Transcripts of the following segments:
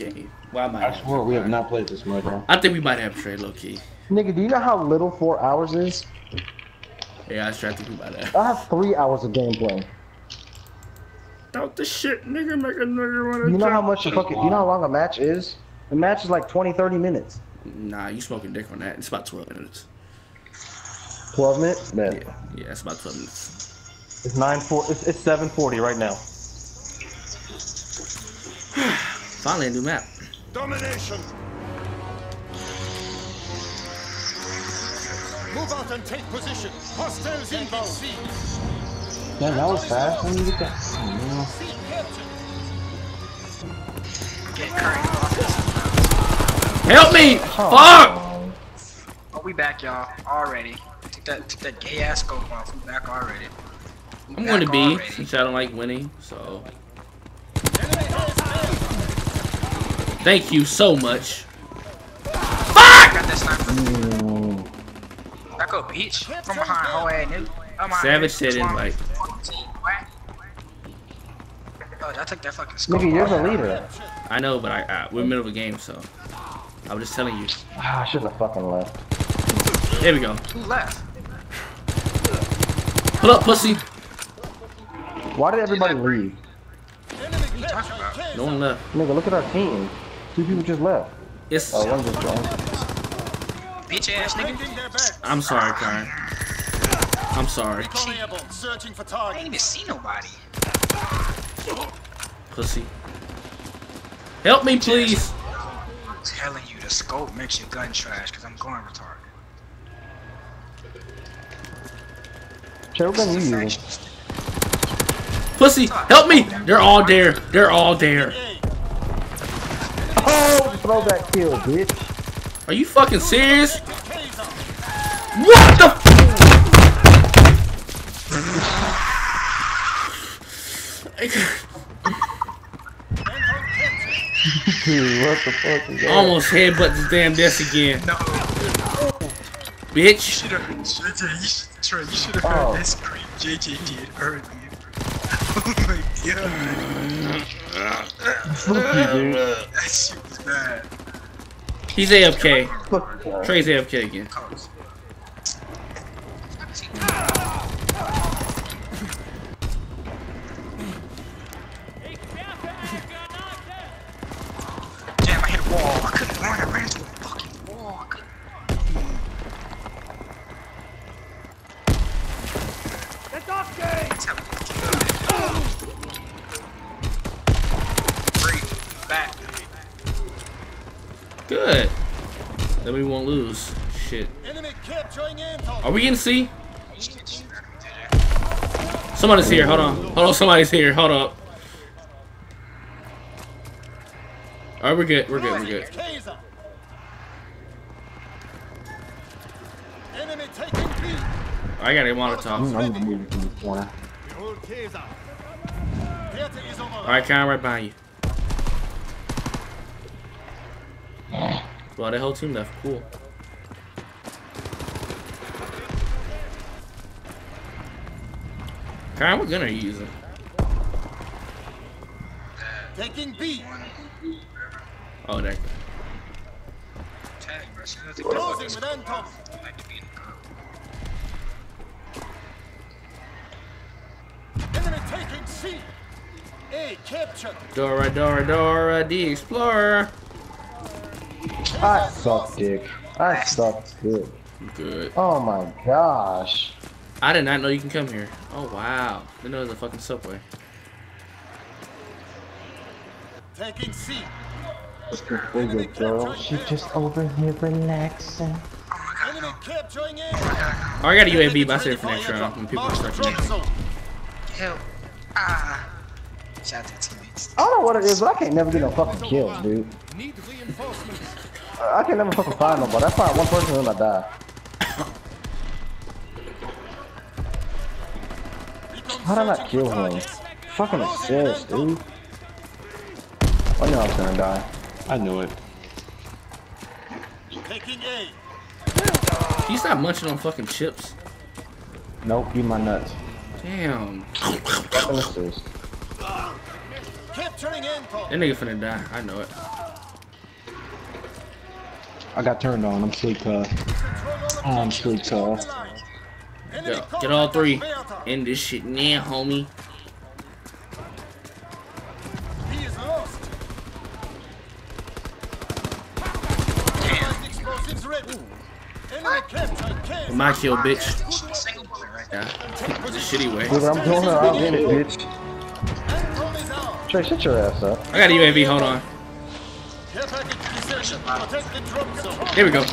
game. Why am I? I swear we have not played this much, bro. I think we might have trade low key. Nigga, do you know how little four hours is? Yeah, I tried to think we might have. I have three hours of gameplay. Out the shit, nigga, make a nigga wanna You know how much the fucking, you know how long a match is? The match is like 20, 30 minutes. Nah, you smoking dick on that. It's about 12 minutes. 12 minutes? Man. Yeah, yeah, it's about 12 minutes. It's nine four. It's, it's seven forty right now. Finally, a new map. Domination! Move out and take position. Hostiles inbound. Yeah, that was fast. When you get that? Oh, Get Curry. Help me! Fuck! Oh, we back, y'all. Already. Took that, took that gay ass scope off. We back already. We I'm going to be, already. since I don't like winning, so. Thank you so much. I got that sniper. Back up, beach. From behind, hoe ass nigga. Oh, my Savage nigga. said invite. Oh, I took that fucking scope Nigga, you're the leader. I know, but I, I we're in the middle of a game, so. I was just telling you. Ah, I shouldn't have fucking left. There we go. Who left? Pull up, pussy. Why did everybody leave? What you talking about? No one left. Nigga, look at our team. Two people just left. It's. Oh, one just joined. Bitch ass nigga. Finding their. I'm sorry, Karen. I'm sorry, Reliable. Searching for target. I target. ain't even see nobody. pussy. Help me, please. I'm telling you, the scope makes your gun trash because I'm going retarded. Trey, what gun you using? Pussy, help me. They're all there. They're all there. Throw that kill, bitch. Are you fucking serious? What the? F- Dude, what the fuck is that? Almost headbutt this damn desk again, No. bitch. Should have, JJ, you should, Trey, you should have Oh. heard that scream JJ did earlier. Oh my god. Fuck you, dude. That shit bad. He's AFK. Trey's AFK again. Then we won't lose. Shit. Enemy capturing Anton. Are we in C? You should get the shit out of me, JJ. Somebody's here. Hold on. Hold on. Somebody's here. Hold up. Alright, we're good. We're good. We're good. Kaiser. Enemy taking B. I got a Molotov. I'm moving from this corner. Behold Kaiser. Werte is over. Alright, Karen, right behind you. Well, that whole team left. Cool. What gun are you using? Taking B. Oh, that. Tag, bro. She doesn't Closing with Anton. like to be in the club. Enemy taking C. A captured. Dora, Dora, Dora, the Explorer. I suck dick. I suck dick. Good. Oh my gosh. I did not know you can come here. Oh, wow. Didn't know it was a fucking subway. Taking C. Bigger girl. She just over here relaxing. Enemy capturing Anton. Oh, I got a UAV, but I said for next round when people start to next. Hell. Ah. Shout out to teammates. I don't know what it is, but I can't never get no fucking kills, dude. Need reinforcements. I can never fucking find nobody. I find one person and I die. How did I not kill him? Fucking assist, dude. I knew I was gonna die. I knew it. Taking A. Can you stop munching on fucking chips? Nope, you my nuts. Damn. Fucking assist. Capturing Anton. That nigga finna die. I know it. I got turned on. I'm sleep uh I'm sleep uh Yeah, get all three in this shit now, homie. He is lost. Allied explosives ready. Enemy captured Kaiser. My kill, bitch. Single bullet right there. Yeah, shitty way. Dude, I'm doing it. I'm in it, bitch. Anton is out. Trey, shut your ass up. I got a UAV. Hold on. Care package position. Protect the drop zone. There we go.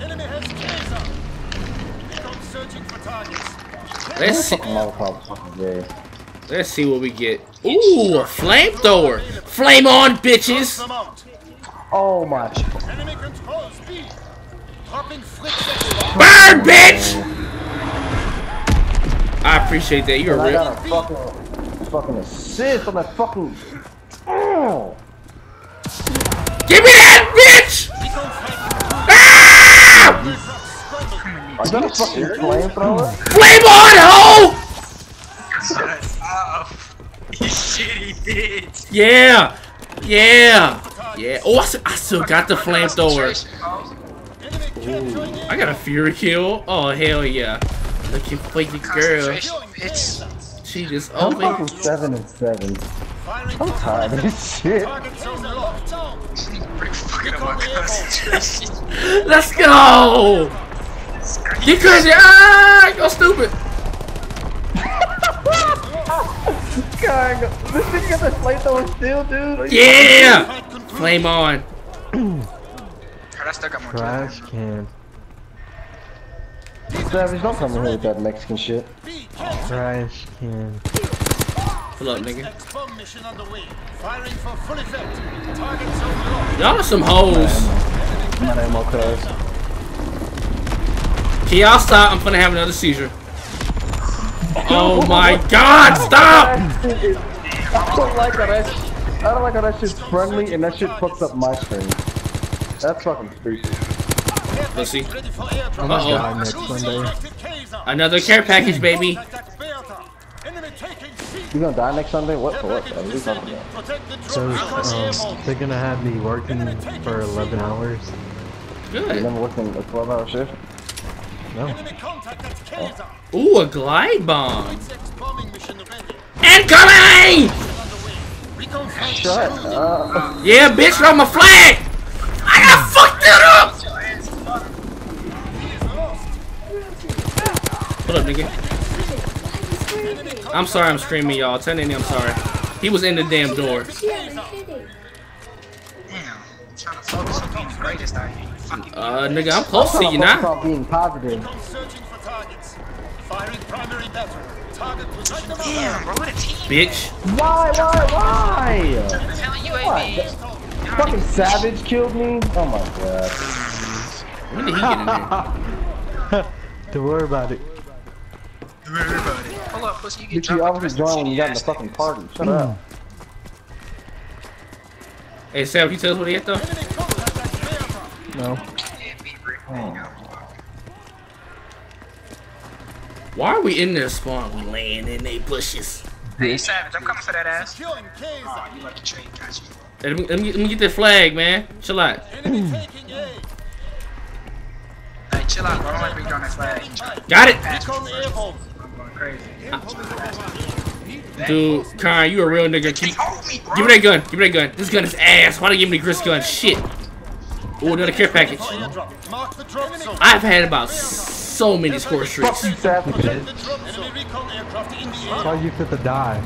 Enemy has Kaiser. Recon searching for targets. Let's see. Fucking Molotov fucking gay. Let's see what we get. Ooh, a flamethrower. Flame on, bitches. Oh my. Enemy control speed. Dropping flick section. Burn, bitch. I appreciate that. You're And I real. got a fucking, fucking assist on that fucking. Oh. Give me that, bitch. Ah! Aircraft scrambled. Is that a fucking flamethrower? Flame on, ho! Shut up. You shitty bitch. Yeah, yeah, yeah. Oh, I still, I still got the flamethrower. Enemy I got a fury kill. Oh hell yeah! Looking for your girl. Concentration, bitch. She just I'm opened. fucking seven and seven. Firing I'm tired of this shit. target zone locked. Pretty fucking up my. Let's go! Get crazy! Ah, go stupid! God, this nigga got that flamethrower still, dude. Yeah! Flame on. I still got more kills. Trash can. Savage, don't come in here with that Mexican shit. B captured. Trash can. Pull up, nigga. Next bomb mission underway. Firing for full effect. Target zone locked. Y'all are some hoes. My name, cuz. Can y'all stop? I'm gonna have another seizure. Oh my god, stop! I don't like how that. I don't like how that shit's friendly and that shit fucks up my screen. That's fucking stupid. Let's see. Ready for airdrop. Uh God, oh. next Sunday. Another care package, baby. Contact at Bertha. Enemy taking C. You gonna die next Sunday? What for what? What are you talking about? So, um, they're gonna have me working for 11 hours. You Good. never working a 12 hour shift? No. Enemy contact at Kaiser. Ooh, a glide bomb. Six bombing. Incoming! Underway. Recon flight Shut up. Yeah, bitch, on my flag! I got fucked it up! He is lost. Hold up, nigga. I'm sorry I'm screaming, y'all. Tell Nanny I'm sorry. He was in the damn door. Damn. Trying to focus on being the greatest out here. You fucking Uh, nigga, I'm close to you I'm now. about being positive. Recon searching for targets. Firing primary battery. Target position. Damn, bro, what a team. Bitch. Why, why, why? I'm telling you, AB. Fucking Savage killed me? Oh my god. When did he get in there? Don't worry about it. Hold up, pussy, you get Bitch, you dropped obviously joined when you got in the fucking party. Shut up. Hey, Sam, can you tell us what he hit though? Enemy contact at Bertha. No. Why are we in this spawn? We laying in they bushes. Hey, Savage, I'm coming for that ass. Securing Kaiser. Oh, you lucky trade, got you. Let, me, let, me, let me get that flag, man. Chill out. Enemy taking A. Hey, chill out, bro. Don't let me on that flag. Got it. Crazy. Dude, Karen, you a real nigga. Keep, Hold me, bro. give me that gun. Give me that gun. This gun is ass. Why do you give me the grease gun? Shit. Oh, another care package. Airdrop. Mark the drop zone. I've had about so many score streaks. Fucking Savage. Protect the drop zone. Enemy recon aircraft in the air. Why you fit to die?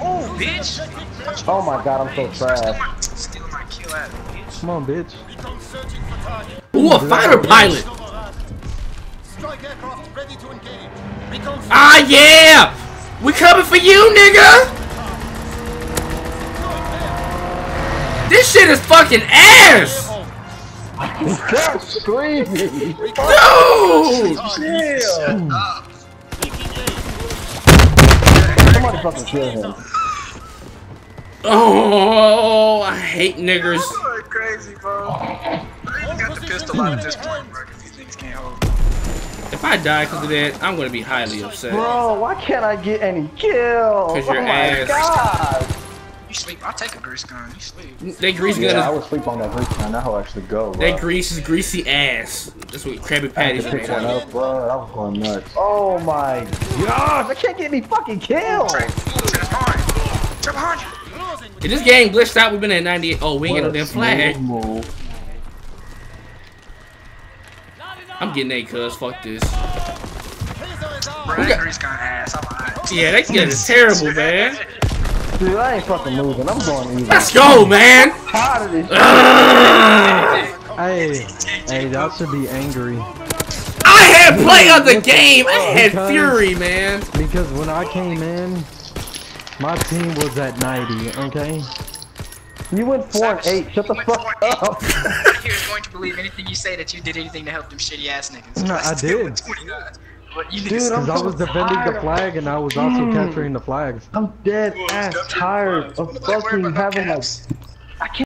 Oh, bitch. Oh my god, I'm so Steal trash. my, steal my kill out, bitch. Come on, bitch. Recon searching for target. Ooh, a fighter pilot. Ah, yeah. We coming for you, nigga. This shit is fucking ass. Stop screaming. Dude. Somebody fucking kill him. Oh, I hate niggers. Crazy, bro. I got the pistol out at this point, bro, If I die because of that, I'm gonna be highly upset. Bro, why can't I get any kills? 'Cause your oh my ass. god. You sleep. I'll take a grease gun. You sleep. They grease gun Yeah, I is was sleep on that grease gun. That hoe actually go, bro. that grease is greasy ass. That's what Krabby I had Patties are made one out of. up, bro. I was going nuts. Oh my gosh! I can't get any fucking kills. Right. Trip behind. Trip behind you. If this game glitched out, we've been at 98. Oh, we ain't get no What damn flag. I'm getting A, cuz. Fuck this. Bro, Who that got- ass. I'm. Yeah, that gun is terrible, man. Dude, I ain't fucking moving. I'm going even. Let's go, man. tired of this. Ugh. Hey, hey, that should be angry. I had play of the game. I had Because- fury, man. Because when I came in, my team was at 90, okay? You went four and eight. Shut the fuck up. Here's going to believe anything you say that you did anything to help them shitty ass niggas. No, I still did. Dude, I'm Because I was defending the flag and I was also mm. capturing the flags. I'm dead ass tired of fucking having like